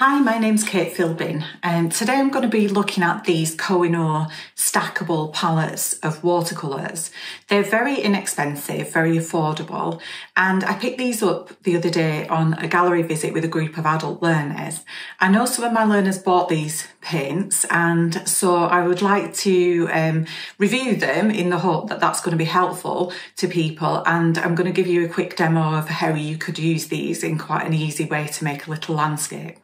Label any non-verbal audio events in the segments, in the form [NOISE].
Hi, my name's Kate Philbin and today I'm going to be looking at these Koh-i-Noor stackable palettes of watercolours. They're very inexpensive, very affordable and I picked these up the other day on a gallery visit with a group of adult learners. I know some of my learners bought these paints and so I would like to um, review them in the hope that that's going to be helpful to people and I'm going to give you a quick demo of how you could use these in quite an easy way to make a little landscape.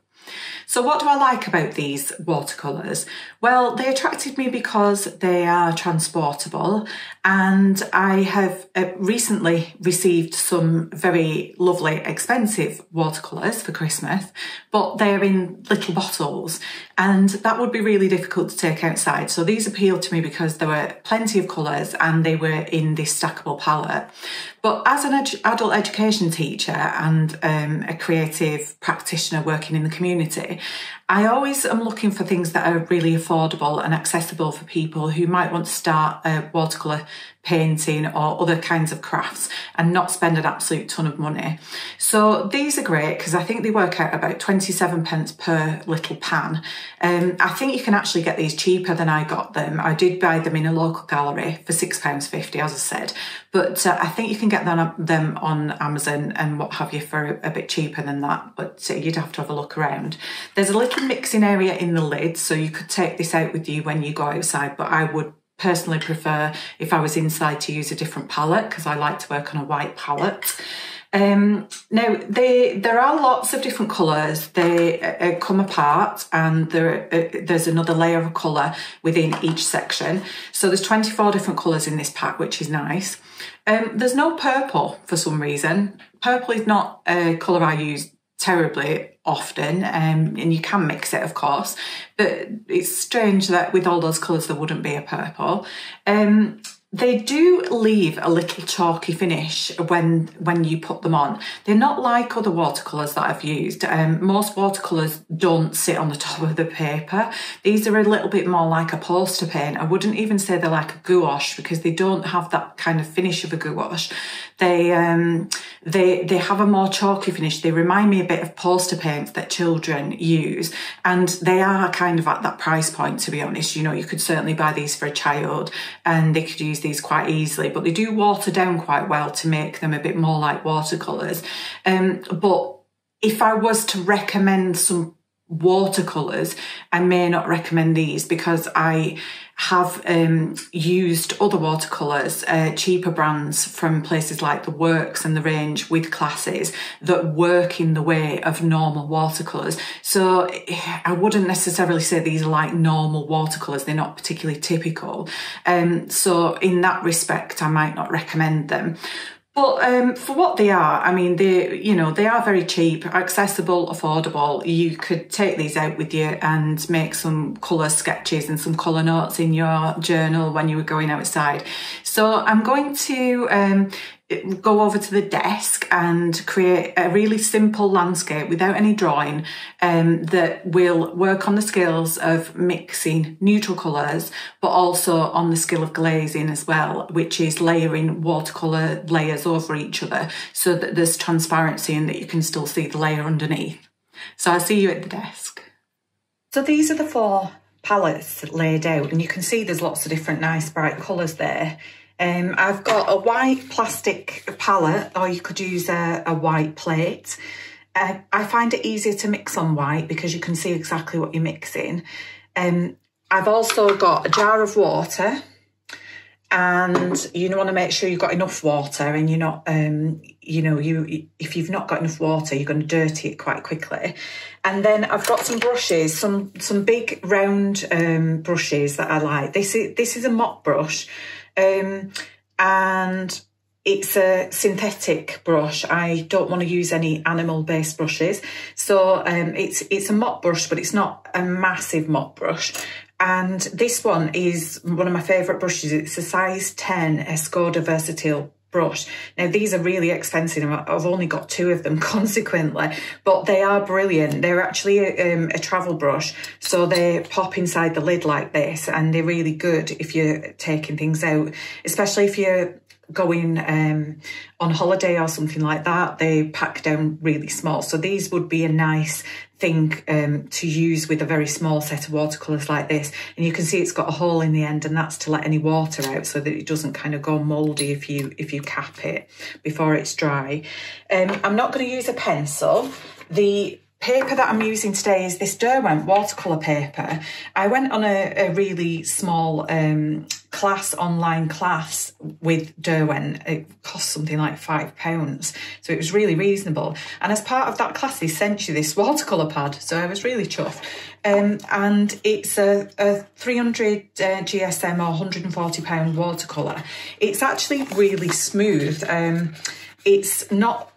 So what do I like about these watercolours? Well, they attracted me because they are transportable and I have uh, recently received some very lovely expensive watercolours for Christmas, but they're in little bottles and that would be really difficult to take outside. So these appealed to me because there were plenty of colours and they were in this stackable palette. But as an adult education teacher and um, a creative practitioner working in the community, I always am looking for things that are really affordable and accessible for people who might want to start a watercolour painting or other kinds of crafts and not spend an absolute ton of money. So these are great because I think they work out about 27 pence per little pan. Um, I think you can actually get these cheaper than I got them. I did buy them in a local gallery for £6.50 as I said, but uh, I think you can get them, on Amazon and what have you for a, a bit cheaper than that, but uh, you'd have to have a look around. There's a little mixing area in the lid so you could take this out with you when you go outside, but I would personally prefer if I was inside to use a different palette because I like to work on a white palette. Um, now, they, there are lots of different colours. They uh, uh, come apart and there, uh, there's another layer of colour within each section. So there's 24 different colours in this pack, which is nice. Um, there's no purple for some reason. Purple is not a colour I use terribly often um, and you can mix it of course but it's strange that with all those colours there wouldn't be a purple. Um, they do leave a little chalky finish when when you put them on. They're not like other watercolours that I've used. Um, most watercolours don't sit on the [LAUGHS] top of the paper. These are a little bit more like a poster paint. I wouldn't even say they're like a gouache because they don't have that kind of finish of a gouache. They um, they they have a more chalky finish. They remind me a bit of poster paints that children use, and they are kind of at that price point. To be honest, you know, you could certainly buy these for a child, and they could use these quite easily, but they do water down quite well to make them a bit more like watercolours. Um, but if I was to recommend some watercolours, I may not recommend these because I have um, used other watercolours, uh, cheaper brands from places like the Works and the Range with classes that work in the way of normal watercolours. So I wouldn't necessarily say these are like normal watercolours. They're not particularly typical. Um, so in that respect, I might not recommend them. But um, for what they are, I mean, they you know they are very cheap, accessible, affordable. You could take these out with you and make some colour sketches and some colour notes in your journal when you were going outside. So I'm going to um, go over to the desk and create a really simple landscape without any drawing um, that will work on the skills of mixing neutral colours but also on the skill of glazing as well which is layering watercolour layers over each other so that there's transparency and that you can still see the layer underneath. So I'll see you at the desk. So these are the four palettes laid out and you can see there's lots of different nice bright colours there. Um, I've got a white plastic palette, or you could use a, a white plate. Uh, I find it easier to mix on white because you can see exactly what you're mixing. Um, I've also got a jar of water and you want to make sure you've got enough water and you're not, um, you know, you if you've not got enough water, you're going to dirty it quite quickly. And then I've got some brushes, some some big round um, brushes that I like. This is this is a mop brush. Um, and it's a synthetic brush. I don't want to use any animal-based brushes. So um, it's it's a mop brush, but it's not a massive mop brush. And this one is one of my favourite brushes. It's a size 10 Escoda Versatile brush. Now, these are really expensive. I've only got two of them [LAUGHS] consequently, but they are brilliant. They're actually a, um, a travel brush. So they pop inside the lid like this and they're really good if you're taking things out, especially if you're going um, on holiday or something like that, they pack down really small. So these would be a nice thing um, to use with a very small set of watercolours like this. And you can see it's got a hole in the end and that's to let any water out so that it doesn't kind of go mouldy if you if you cap it before it's dry. Um, I'm not going to use a pencil. The paper that I'm using today is this Derwent watercolour paper. I went on a, a really small um, class, online class with Derwent. It cost something like five pounds. So it was really reasonable. And as part of that class, they sent you this watercolour pad. So I was really chuffed. Um, and it's a, a 300 uh, GSM or 140 pound watercolour. It's actually really smooth. Um, it's not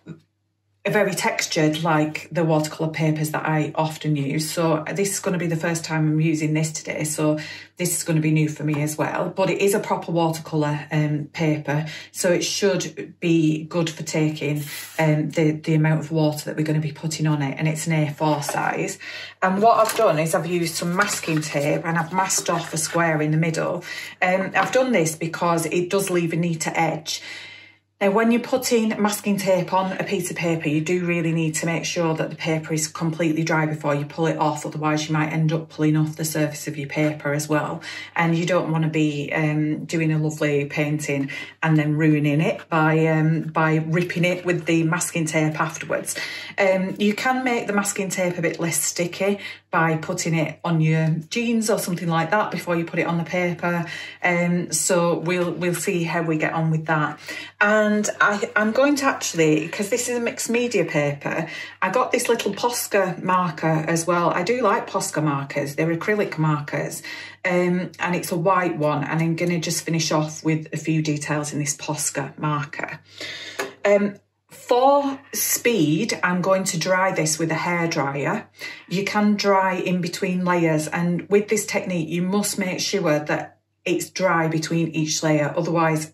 very textured like the watercolour papers that I often use. So this is going to be the first time I'm using this today. So this is going to be new for me as well. But it is a proper watercolour um, paper. So it should be good for taking um, the, the amount of water that we're going to be putting on it. And it's an A4 size. And what I've done is I've used some masking tape and I've masked off a square in the middle. Um, I've done this because it does leave a neater edge. Now, when you're putting masking tape on a piece of paper, you do really need to make sure that the paper is completely dry before you pull it off. Otherwise, you might end up pulling off the surface of your paper as well. And you don't want to be um, doing a lovely painting and then ruining it by um, by ripping it with the masking tape afterwards. Um, you can make the masking tape a bit less sticky by putting it on your jeans or something like that before you put it on the paper. Um, so we'll we'll see how we get on with that. And I, I'm going to actually, because this is a mixed media paper, I got this little Posca marker as well. I do like Posca markers. They're acrylic markers. Um, and it's a white one. And I'm going to just finish off with a few details in this Posca marker. Um, for speed, I'm going to dry this with a hair dryer. You can dry in between layers and with this technique you must make sure that it's dry between each layer otherwise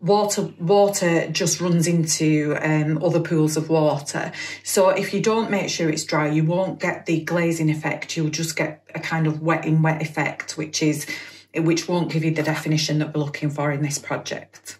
water water just runs into um, other pools of water. So if you don't make sure it's dry you won't get the glazing effect you'll just get a kind of wet in wet effect which is which won't give you the definition that we're looking for in this project.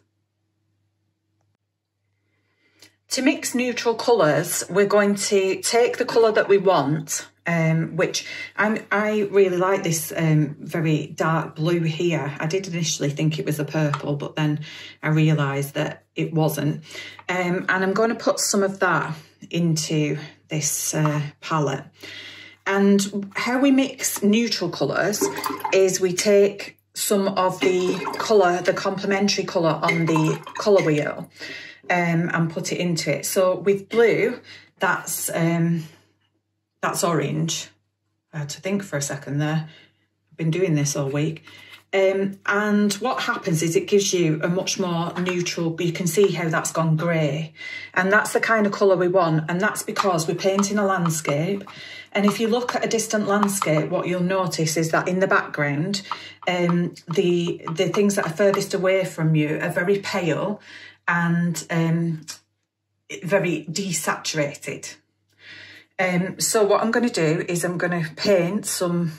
To mix neutral colours, we're going to take the colour that we want, um, which I'm, I really like this um, very dark blue here. I did initially think it was a purple, but then I realised that it wasn't. Um, and I'm going to put some of that into this uh, palette. And how we mix neutral colours is we take some of the colour, the complementary colour on the colour wheel um, and put it into it. So with blue, that's um, that's orange. I had to think for a second there. I've been doing this all week. Um, and what happens is it gives you a much more neutral, but you can see how that's gone grey. And that's the kind of colour we want. And that's because we're painting a landscape. And if you look at a distant landscape, what you'll notice is that in the background, um, the, the things that are furthest away from you are very pale and um, very desaturated. Um, so what I'm going to do is I'm going to paint some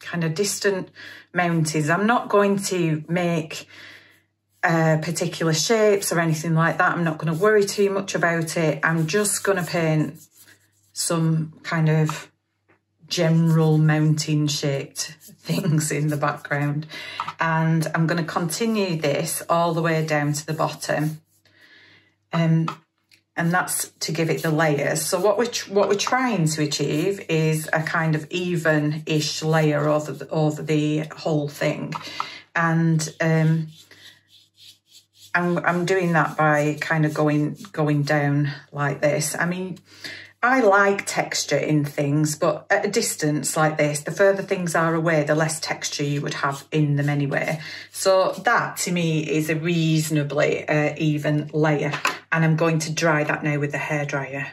kind of distant mountains. I'm not going to make uh, particular shapes or anything like that. I'm not going to worry too much about it. I'm just going to paint some kind of general mountain shaped [LAUGHS] things in the background. And I'm going to continue this all the way down to the bottom. Um, and that's to give it the layers. So what we're, what we're trying to achieve is a kind of even-ish layer over the, over the whole thing. And um, I'm, I'm doing that by kind of going going down like this. I mean, I like texture in things, but at a distance like this, the further things are away, the less texture you would have in them anyway. So that to me is a reasonably uh, even layer. And I'm going to dry that now with the hairdryer.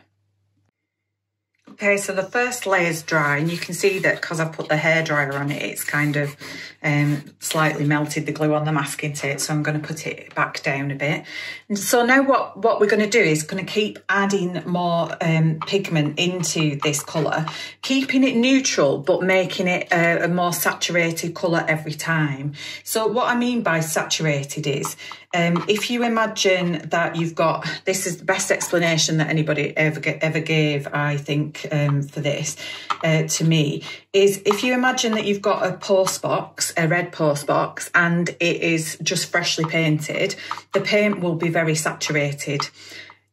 Okay, so the first layer is dry and you can see that because I've put the hairdryer on it, it's kind of um, slightly melted the glue on the masking tape. So I'm going to put it back down a bit. And so now what, what we're going to do is going to keep adding more um, pigment into this colour, keeping it neutral, but making it a, a more saturated colour every time. So what I mean by saturated is Um, if you imagine that you've got, this is the best explanation that anybody ever ever gave, I think, um, for this uh, to me, is if you imagine that you've got a post box, a red post box, and it is just freshly painted, the paint will be very saturated.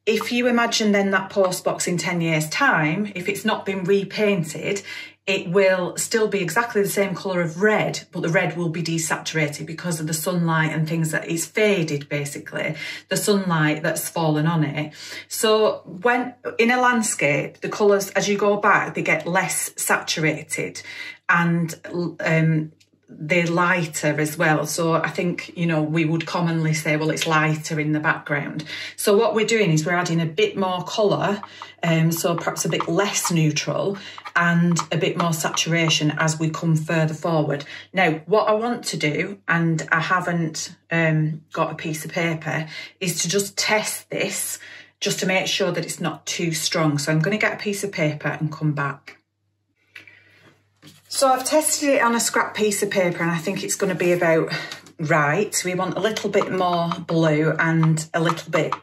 If you imagine then that post box in 10 years time, if it's not been repainted, it will still be exactly the same colour of red, but the red will be desaturated because of the sunlight and things that it's faded basically, the sunlight that's fallen on it. So when in a landscape, the colours as you go back, they get less saturated and um, they're lighter as well. So I think, you know, we would commonly say, well, it's lighter in the background. So what we're doing is we're adding a bit more colour, um, so perhaps a bit less neutral and a bit more saturation as we come further forward. Now, what I want to do, and I haven't um, got a piece of paper, is to just test this just to make sure that it's not too strong. So I'm going to get a piece of paper and come back. So I've tested it on a scrap piece of paper and I think it's going to be about right. We want a little bit more blue and a little bit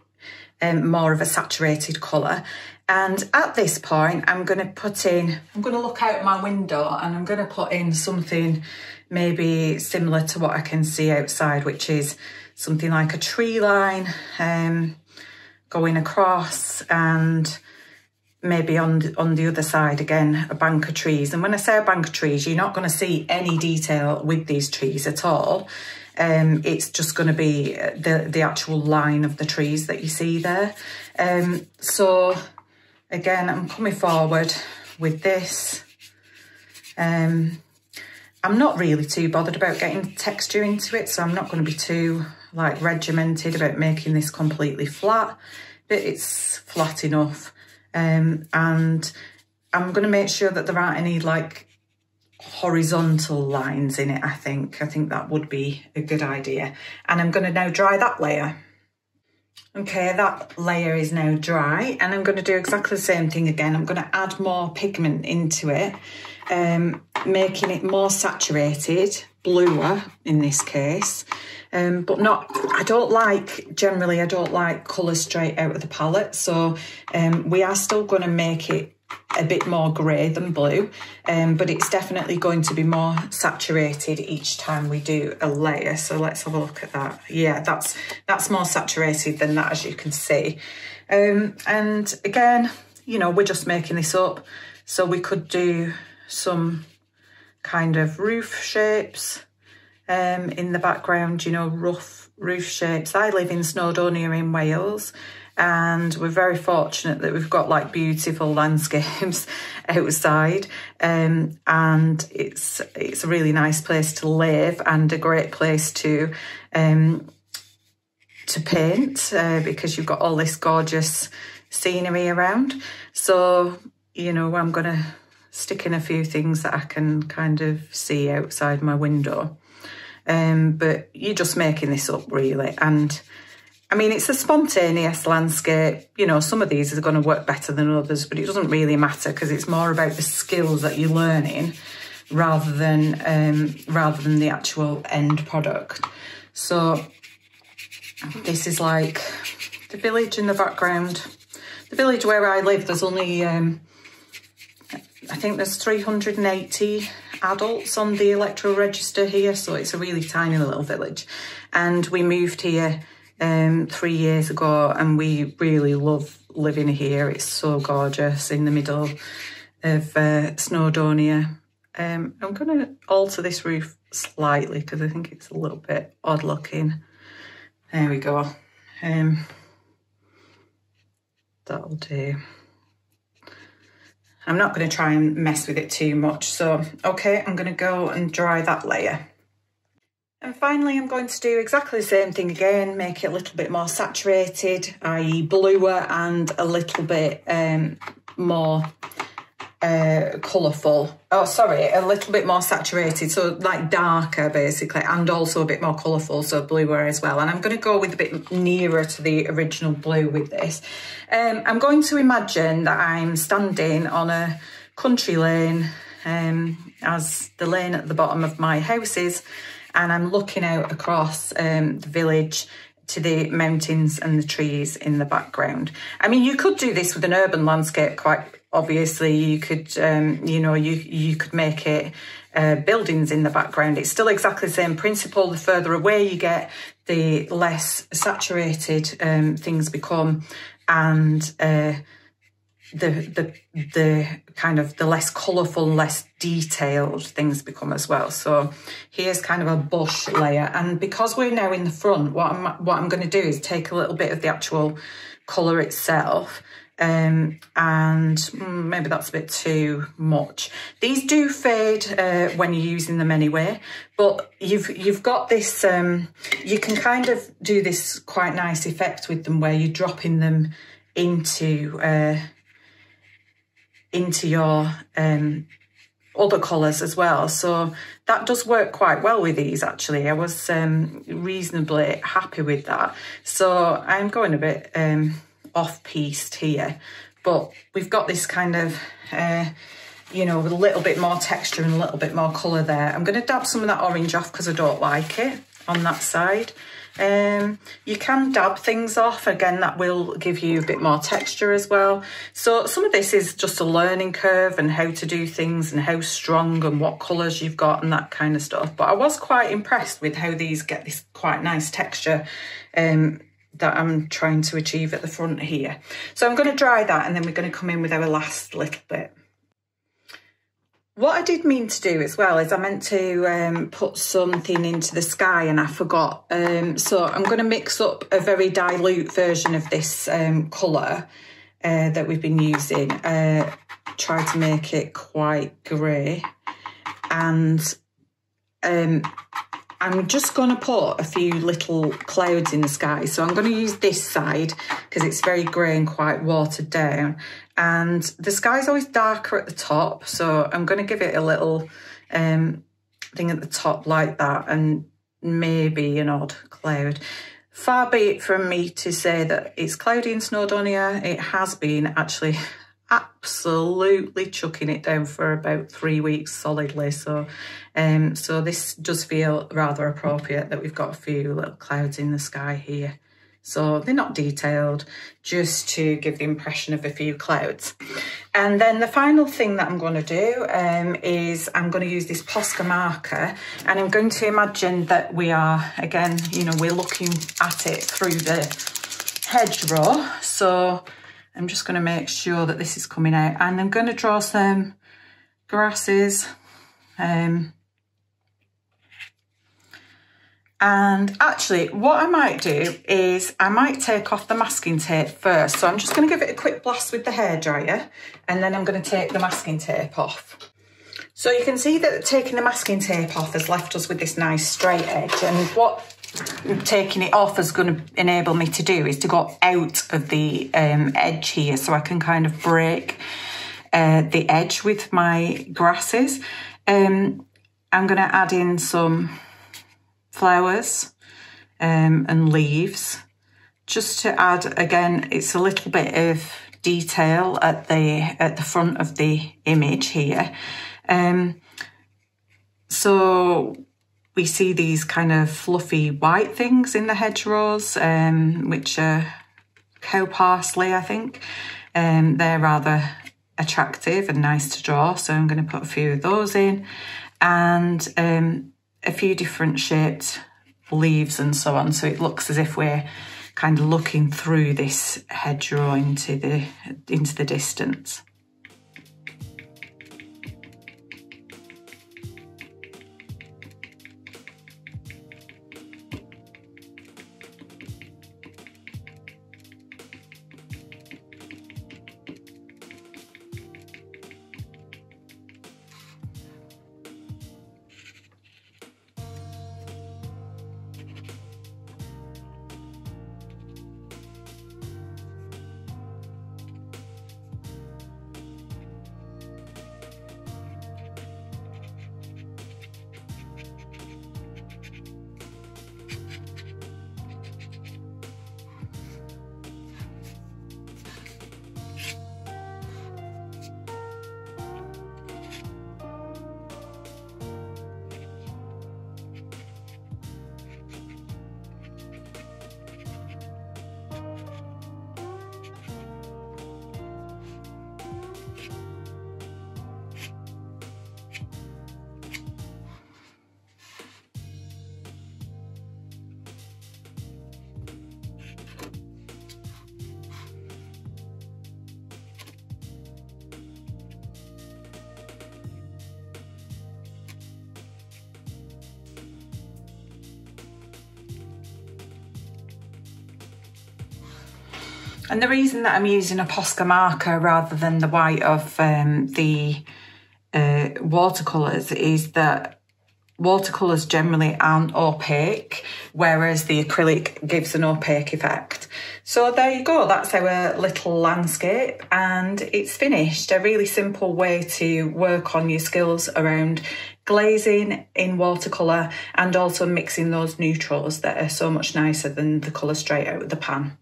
um, more of a saturated colour. And at this point, I'm going to put in, I'm going to look out my window and I'm going to put in something maybe similar to what I can see outside, which is something like a tree line um, going across and maybe on the, on the other side again a bank of trees. And when I say a bank of trees you're not going to see any detail with these trees at all. Um, it's just going to be the the actual line of the trees that you see there. Um, so again I'm coming forward with this. Um, I'm not really too bothered about getting texture into it so I'm not going to be too like regimented about making this completely flat. But it's flat enough um, and I'm going to make sure that there aren't any like horizontal lines in it, I think. I think that would be a good idea. And I'm going to now dry that layer. Okay, that layer is now dry and I'm going to do exactly the same thing again. I'm going to add more pigment into it, um, making it more saturated, bluer in this case um, but not, I don't like, generally I don't like colour straight out of the palette. So um, we are still going to make it a bit more grey than blue, um, but it's definitely going to be more saturated each time we do a layer. So let's have a look at that. Yeah, that's that's more saturated than that, as you can see. Um, and again, you know, we're just making this up. So we could do some kind of roof shapes um, in the background, you know, rough roof shapes. I live in Snowdonia in Wales and we're very fortunate that we've got like beautiful landscapes [LAUGHS] outside um, and it's it's a really nice place to live and a great place to um, to paint uh, because you've got all this gorgeous scenery around. So, you know, I'm going to stick in a few things that I can kind of see outside my window. Um, but you're just making this up really. And I mean, it's a spontaneous landscape. You know, some of these are going to work better than others, but it doesn't really matter because it's more about the skills that you're learning rather than um, rather than the actual end product. So this is like the village in the background. The village where I live, there's only, um, I think there's 380 adults on the electoral register here, so it's a really tiny little village. And we moved here um, three years ago and we really love living here. It's so gorgeous in the middle of uh, Snowdonia. Um, I'm going to alter this roof slightly because I think it's a little bit odd looking. There we go. Um, that'll do. I'm not going to try and mess with it too much. So, okay, I'm going to go and dry that layer. And finally, I'm going to do exactly the same thing again, make it a little bit more saturated, i.e. bluer and a little bit um, more uh, colourful. Oh, sorry, a little bit more saturated, so like darker basically, and also a bit more colourful, so bluer as well. And I'm going to go with a bit nearer to the original blue with this. Um, I'm going to imagine that I'm standing on a country lane um, as the lane at the bottom of my house is, and I'm looking out across um, the village to the mountains and the trees in the background. I mean, you could do this with an urban landscape quite obviously. You could, um, you know, you, you could make it uh, buildings in the background. It's still exactly the same principle. The further away you get, the less saturated um, things become and uh, the the the kind of the less colourful, less detailed things become as well. So here's kind of a bush layer, and because we're now in the front, what I'm what I'm going to do is take a little bit of the actual colour itself. Um, and maybe that's a bit too much. These do fade uh, when you're using them anyway, but you've you've got this. Um, you can kind of do this quite nice effect with them where you're dropping them into uh, into your um, other colours as well. So that does work quite well with these actually. I was um, reasonably happy with that. So I'm going a bit um, off-piste here, but we've got this kind of, uh, you know, with a little bit more texture and a little bit more colour there. I'm going to dab some of that orange off because I don't like it on that side. Um, you can dab things off. Again, that will give you a bit more texture as well. So some of this is just a learning curve and how to do things and how strong and what colours you've got and that kind of stuff. But I was quite impressed with how these get this quite nice texture um, that I'm trying to achieve at the front here. So I'm going to dry that and then we're going to come in with our last little bit. What I did mean to do as well is I meant to um, put something into the sky and I forgot. Um, so I'm going to mix up a very dilute version of this um, colour uh, that we've been using. Uh, try to make it quite grey. And um, I'm just going to put a few little clouds in the sky. So I'm going to use this side because it's very grey and quite watered down. And the sky's always darker at the top. So I'm going to give it a little um, thing at the top like that and maybe an odd cloud. Far be it from me to say that it's cloudy in Snowdonia. It has been actually absolutely chucking it down for about three weeks solidly. So, um, so this does feel rather appropriate that we've got a few little clouds in the sky here. So they're not detailed, just to give the impression of a few clouds. And then the final thing that I'm going to do um, is I'm going to use this Posca marker and I'm going to imagine that we are, again, you know, we're looking at it through the hedgerow. So I'm just going to make sure that this is coming out and I'm going to draw some grasses um, and actually what I might do is I might take off the masking tape first so I'm just going to give it a quick blast with the hairdryer and then I'm going to take the masking tape off. So you can see that taking the masking tape off has left us with this nice straight edge and what taking it off is going to enable me to do is to go out of the um, edge here so I can kind of break uh, the edge with my grasses. Um, I'm going to add in some flowers um, and leaves just to add again it's a little bit of detail at the at the front of the image here um, so we see these kind of fluffy white things in the hedgerows, um, which are cow parsley, I think. Um, they're rather attractive and nice to draw, so I'm going to put a few of those in. And um, a few different shaped leaves and so on, so it looks as if we're kind of looking through this hedgerow into the into the distance. And the reason that I'm using a Posca marker rather than the white of um, the uh, watercolours is that watercolours generally aren't opaque, whereas the acrylic gives an opaque effect. So there you go, that's our little landscape and it's finished. A really simple way to work on your skills around glazing in watercolour and also mixing those neutrals that are so much nicer than the colour straight out of the pan.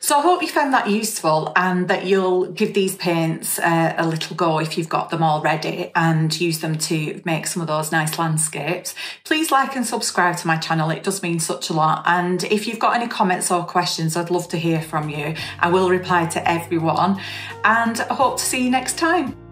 So I hope you found that useful and that you'll give these paints uh, a little go if you've got them already and use them to make some of those nice landscapes. Please like and subscribe to my channel. It does mean such a lot. And if you've got any comments or questions, I'd love to hear from you. I will reply to everyone and I hope to see you next time.